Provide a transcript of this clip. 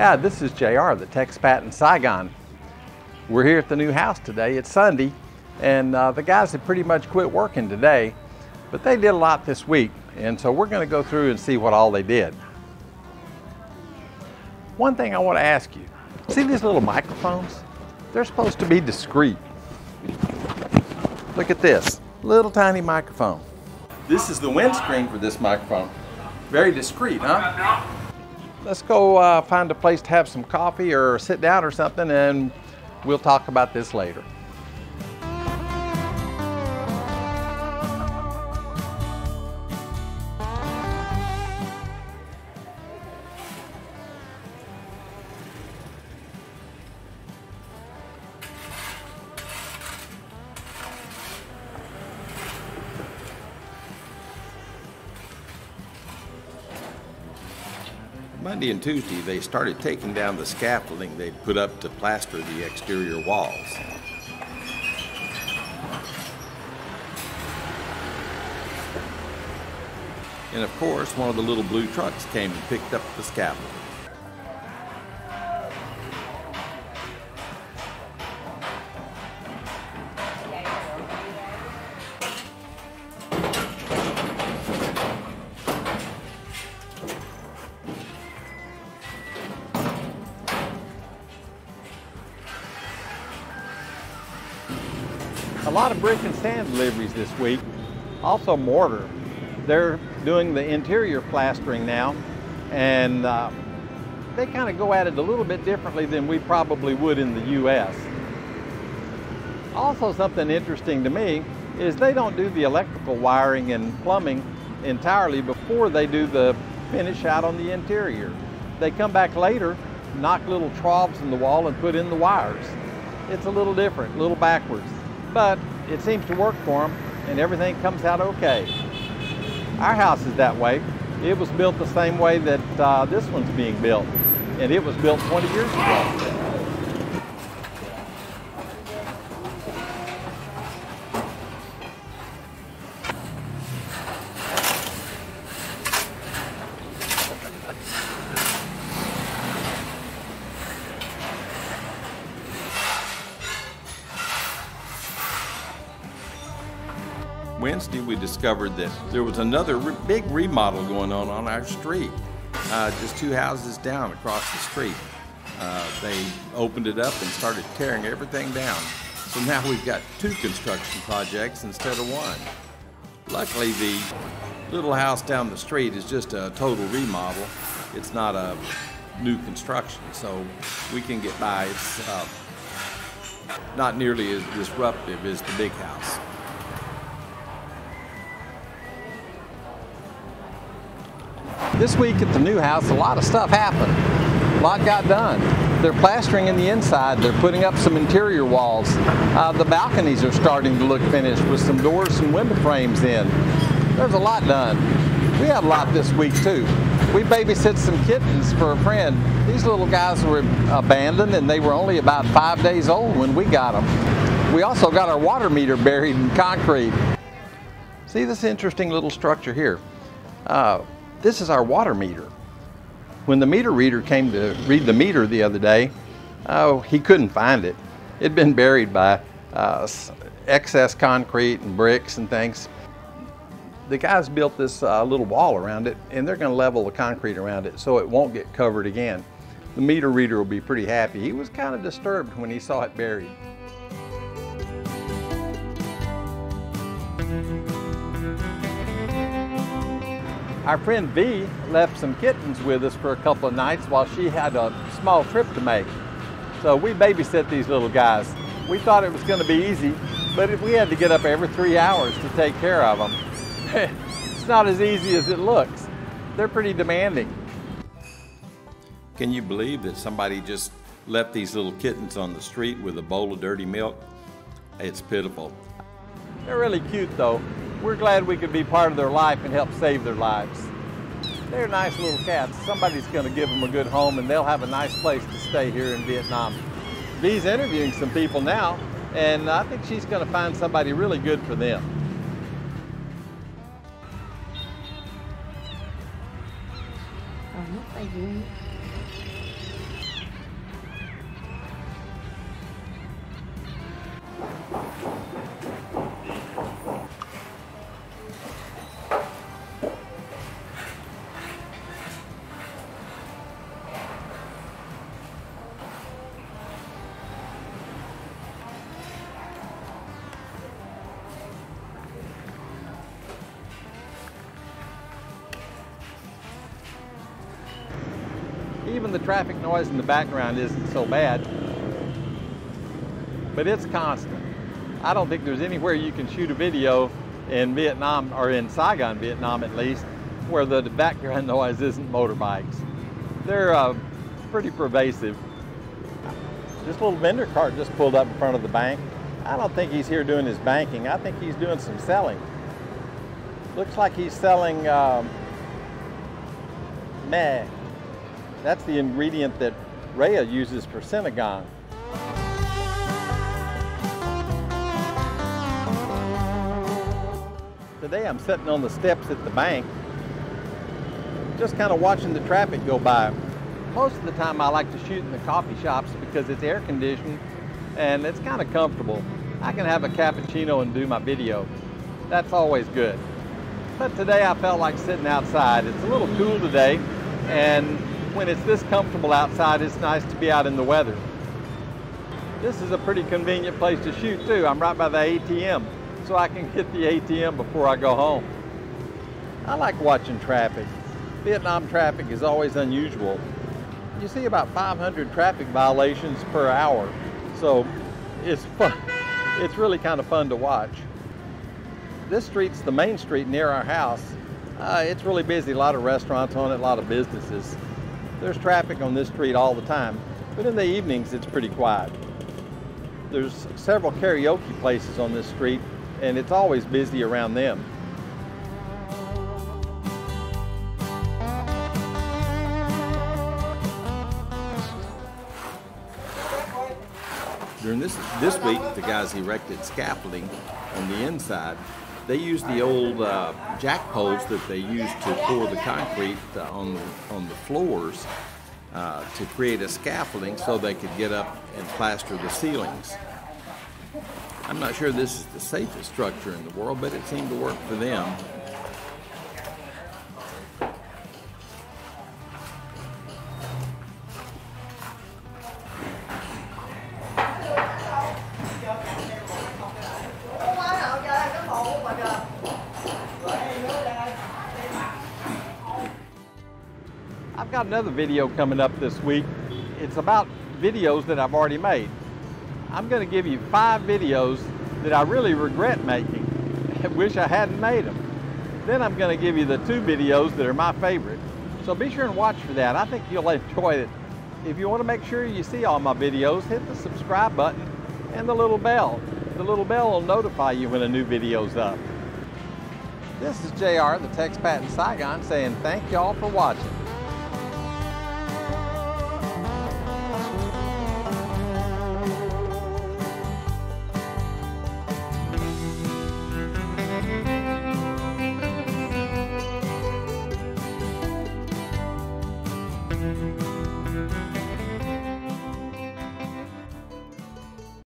Yeah, this is JR, the Texpat in Saigon. We're here at the new house today. It's Sunday, and uh, the guys have pretty much quit working today, but they did a lot this week, and so we're going to go through and see what all they did. One thing I want to ask you, see these little microphones? They're supposed to be discreet. Look at this, little tiny microphone. This is the windscreen for this microphone. Very discreet, huh? Let's go uh, find a place to have some coffee or sit down or something and we'll talk about this later. Monday and Tuesday, they started taking down the scaffolding they'd put up to plaster the exterior walls. And of course, one of the little blue trucks came and picked up the scaffolding. A lot of brick and sand deliveries this week. Also mortar. They're doing the interior plastering now and uh, they kind of go at it a little bit differently than we probably would in the U.S. Also something interesting to me is they don't do the electrical wiring and plumbing entirely before they do the finish out on the interior. They come back later, knock little troughs in the wall and put in the wires. It's a little different, a little backwards but it seems to work for them and everything comes out okay. Our house is that way. It was built the same way that uh, this one's being built and it was built 20 years ago. Wednesday, we discovered that there was another re big remodel going on on our street, uh, just two houses down across the street. Uh, they opened it up and started tearing everything down. So now we've got two construction projects instead of one. Luckily, the little house down the street is just a total remodel. It's not a new construction, so we can get by. It's uh, not nearly as disruptive as the big house. This week at the new house, a lot of stuff happened. A lot got done. They're plastering in the inside. They're putting up some interior walls. Uh, the balconies are starting to look finished with some doors and window frames in. There's a lot done. We had a lot this week too. We babysit some kittens for a friend. These little guys were abandoned and they were only about five days old when we got them. We also got our water meter buried in concrete. See this interesting little structure here. Uh, this is our water meter. When the meter reader came to read the meter the other day, oh, he couldn't find it. It'd been buried by uh, excess concrete and bricks and things. The guys built this uh, little wall around it and they're gonna level the concrete around it so it won't get covered again. The meter reader will be pretty happy. He was kind of disturbed when he saw it buried. Our friend V left some kittens with us for a couple of nights while she had a small trip to make. So we babysit these little guys. We thought it was going to be easy, but we had to get up every three hours to take care of them. it's not as easy as it looks. They're pretty demanding. Can you believe that somebody just left these little kittens on the street with a bowl of dirty milk? It's pitiful. They're really cute though. We're glad we could be part of their life and help save their lives. They're nice little cats. Somebody's going to give them a good home and they'll have a nice place to stay here in Vietnam. Vee's interviewing some people now and I think she's going to find somebody really good for them. Oh, even the traffic noise in the background isn't so bad. But it's constant. I don't think there's anywhere you can shoot a video in Vietnam, or in Saigon, Vietnam at least, where the background noise isn't motorbikes. They're uh, pretty pervasive. This little vendor cart just pulled up in front of the bank. I don't think he's here doing his banking. I think he's doing some selling. Looks like he's selling um, meh. That's the ingredient that Rhea uses for sinigang. Today I'm sitting on the steps at the bank, just kind of watching the traffic go by. Most of the time I like to shoot in the coffee shops because it's air conditioned and it's kind of comfortable. I can have a cappuccino and do my video. That's always good. But today I felt like sitting outside. It's a little cool today and when it's this comfortable outside, it's nice to be out in the weather. This is a pretty convenient place to shoot too. I'm right by the ATM, so I can hit the ATM before I go home. I like watching traffic. Vietnam traffic is always unusual. You see about 500 traffic violations per hour, so it's fun. It's really kind of fun to watch. This street's the main street near our house. Uh, it's really busy, a lot of restaurants on it, a lot of businesses. There's traffic on this street all the time, but in the evenings it's pretty quiet. There's several karaoke places on this street, and it's always busy around them. During this, this week, the guys erected scaffolding on the inside. They used the old uh, jack poles that they used to pour the concrete uh, on, the, on the floors uh, to create a scaffolding so they could get up and plaster the ceilings. I'm not sure this is the safest structure in the world, but it seemed to work for them. Another video coming up this week. It's about videos that I've already made. I'm going to give you five videos that I really regret making. I wish I hadn't made them. Then I'm going to give you the two videos that are my favorite. So be sure and watch for that. I think you'll enjoy it. If you want to make sure you see all my videos, hit the subscribe button and the little bell. The little bell will notify you when a new video's up. This is JR, the Texpat in Saigon, saying thank y'all for watching.